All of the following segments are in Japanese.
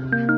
Thank you.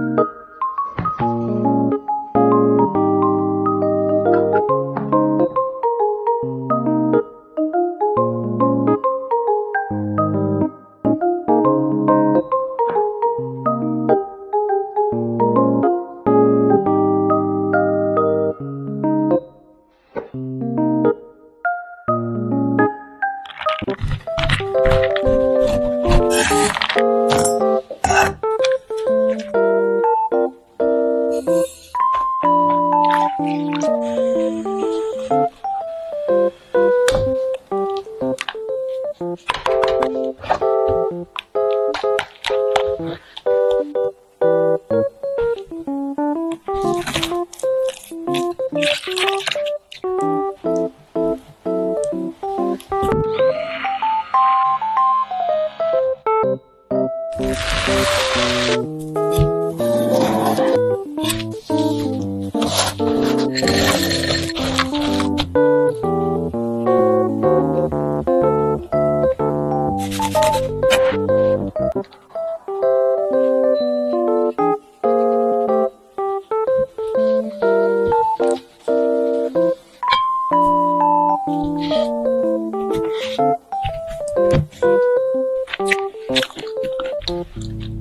Thank you. you.